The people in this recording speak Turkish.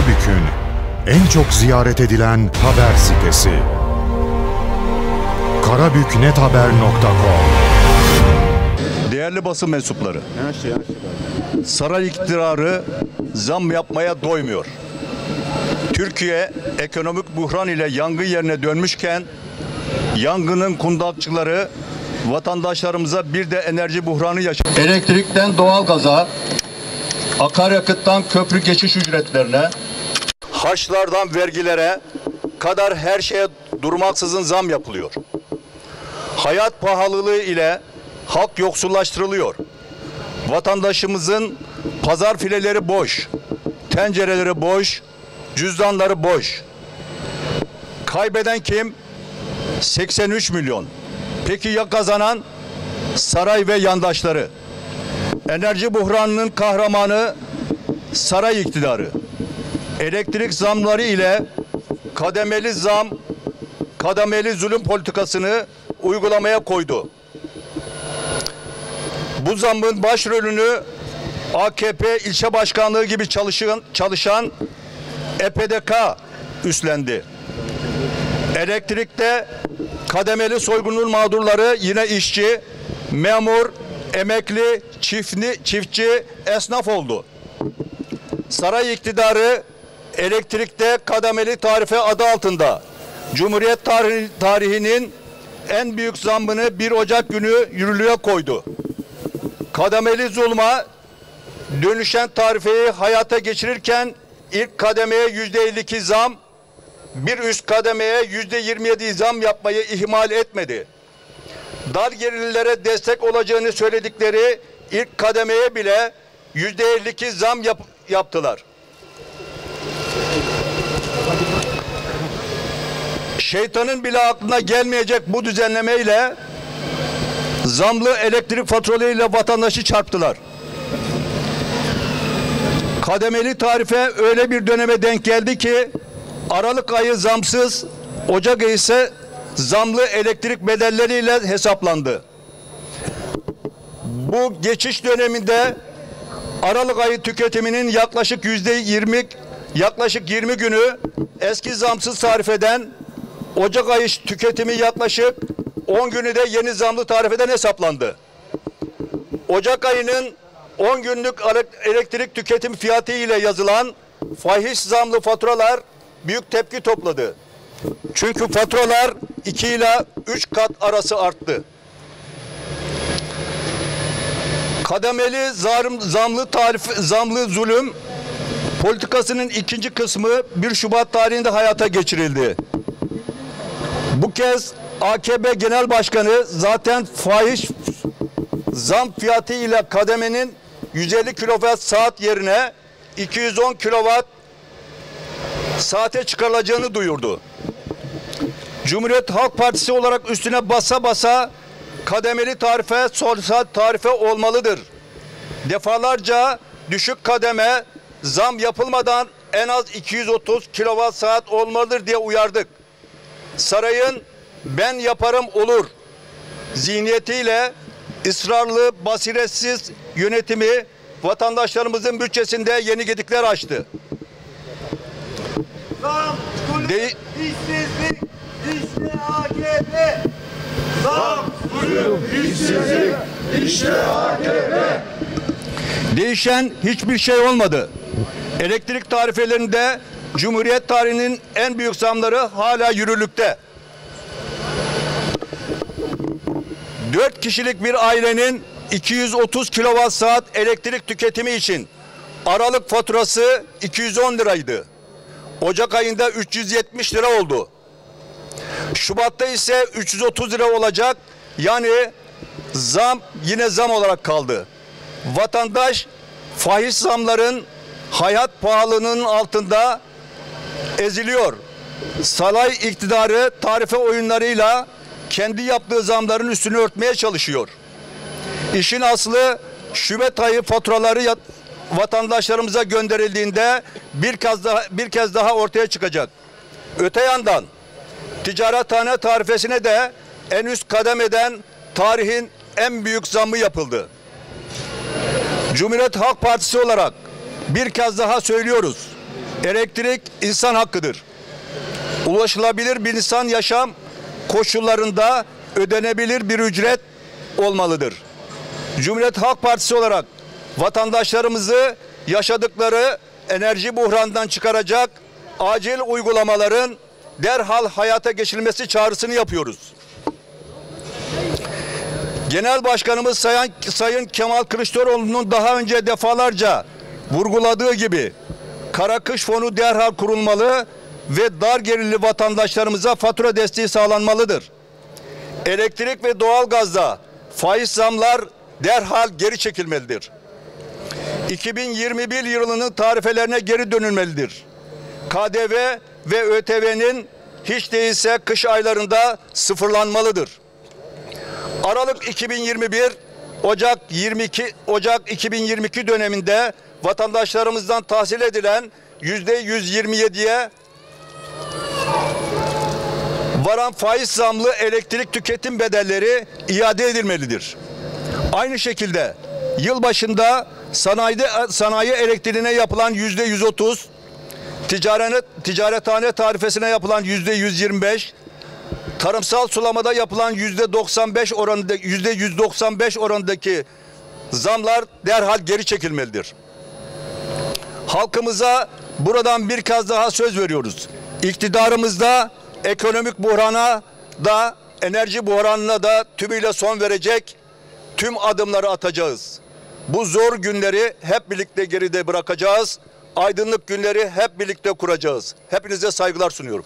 Karabük'ün en çok ziyaret edilen haber sitesi. karabüknethaber.com Değerli basın mensupları. Saray iktidarı zam yapmaya doymuyor. Türkiye ekonomik buhran ile yangın yerine dönmüşken yangının kundakçıları vatandaşlarımıza bir de enerji buhranı yaşıyor. Elektrikten doğalgaza, akaryakıttan köprü geçiş ücretlerine, harçlardan vergilere kadar her şeye durmaksızın zam yapılıyor. Hayat pahalılığı ile halk yoksullaştırılıyor. Vatandaşımızın pazar fileleri boş, tencereleri boş, cüzdanları boş. Kaybeden kim? 83 milyon. Peki ya kazanan? Saray ve yandaşları. Enerji buhranının kahramanı saray iktidarı. Elektrik zamları ile kademeli zam, kademeli zulüm politikasını uygulamaya koydu. Bu zammın başrolünü AKP ilçe başkanlığı gibi çalışan, çalışan EPDK üstlendi. Elektrikte kademeli soygunun mağdurları yine işçi, memur, emekli, çiftli, çiftçi, esnaf oldu. Saray iktidarı elektrikte kademeli tarife adı altında Cumhuriyet tarihi- tarihinin en büyük zammını 1 Ocak günü yürürlüğe koydu. Kademeli zulma dönüşen tarifeyi hayata geçirirken ilk kademeye yüzde 52 zam, bir üst kademeye yüzde 27 zam yapmayı ihmal etmedi. Dar gelirlere destek olacağını söyledikleri ilk kademeye bile yüzde 52 zam yap- yaptılar. Şeytanın bile aklına gelmeyecek bu düzenlemeyle zamlı elektrik faturalarıyla vatandaşı çarptılar. Kademeli tarife öyle bir döneme denk geldi ki Aralık ayı zamsız, Ocak ayı ise zamlı elektrik bedelleriyle hesaplandı. Bu geçiş döneminde Aralık ayı tüketiminin yaklaşık yüzde 20 yaklaşık 20 günü eski zamsız tarifeden Ocak ayı tüketimi yaklaşık 10 günü de yeni zamlı tarifeden hesaplandı. Ocak ayının 10 günlük ele- elektrik tüketim fiyatı ile yazılan fahiş zamlı faturalar büyük tepki topladı. Çünkü faturalar 2 ila 3 kat arası arttı. Kademeli zarım, zamlı tarif, zamlı zulüm politikasının ikinci kısmı 1 Şubat tarihinde hayata geçirildi. Bu kez AKP Genel Başkanı zaten fahiş zam fiyatı ile kademenin 150 kilowatt saat yerine 210 kilowatt saate çıkarılacağını duyurdu. Cumhuriyet Halk Partisi olarak üstüne basa basa kademeli tarife, sol saat tarife olmalıdır. Defalarca düşük kademe zam yapılmadan en az 230 kilowatt saat olmalıdır diye uyardık. Sarayın ben yaparım olur zihniyetiyle ısrarlı, basiretsiz yönetimi vatandaşlarımızın bütçesinde yeni gedikler açtı. Zam, zulüm, De- işsizlik, işte AKP. Zam, zulüm, işsizlik, işte AKP. Değişen hiçbir şey olmadı. Elektrik tarifelerinde Cumhuriyet tarihinin en büyük zamları hala yürürlükte. Dört kişilik bir ailenin 230 kilowatt saat elektrik tüketimi için Aralık faturası 210 liraydı. Ocak ayında 370 lira oldu. Şubat'ta ise 330 lira olacak. Yani zam yine zam olarak kaldı. Vatandaş fahiş zamların hayat pahalılığının altında eziliyor. Saray iktidarı tarife oyunlarıyla kendi yaptığı zamların üstünü örtmeye çalışıyor. İşin aslı Şubat ayı faturaları vatandaşlarımıza gönderildiğinde bir kez daha bir kez daha ortaya çıkacak. Öte yandan ticarethane tarifesine de en üst kademeden tarihin en büyük zammı yapıldı. Cumhuriyet Halk Partisi olarak bir kez daha söylüyoruz. Elektrik insan hakkıdır. Ulaşılabilir bir insan yaşam koşullarında ödenebilir bir ücret olmalıdır. Cumhuriyet Halk Partisi olarak vatandaşlarımızı yaşadıkları enerji buhranından çıkaracak acil uygulamaların derhal hayata geçirilmesi çağrısını yapıyoruz. Genel Başkanımız Sayın, Sayın Kemal Kılıçdaroğlu'nun daha önce defalarca vurguladığı gibi kara kış fonu derhal kurulmalı ve dar gelirli vatandaşlarımıza fatura desteği sağlanmalıdır. Elektrik ve doğalgazda faiz zamlar derhal geri çekilmelidir. 2021 yılının tarifelerine geri dönülmelidir. KDV ve ÖTV'nin hiç değilse kış aylarında sıfırlanmalıdır. Aralık 2021 Ocak 22 Ocak 2022 döneminde vatandaşlarımızdan tahsil edilen yüzde 127'ye varan faiz zamlı elektrik tüketim bedelleri iade edilmelidir. Aynı şekilde yılbaşında sanayide sanayi elektriğine yapılan yüzde 130, ticaret ticarethane tarifesine yapılan yüzde 125, tarımsal sulamada yapılan yüzde 95 oranında yüzde 195 oranındaki zamlar derhal geri çekilmelidir. Halkımıza buradan bir kez daha söz veriyoruz. İktidarımızda ekonomik buhrana da enerji buhranına da tümüyle son verecek tüm adımları atacağız. Bu zor günleri hep birlikte geride bırakacağız. Aydınlık günleri hep birlikte kuracağız. Hepinize saygılar sunuyorum.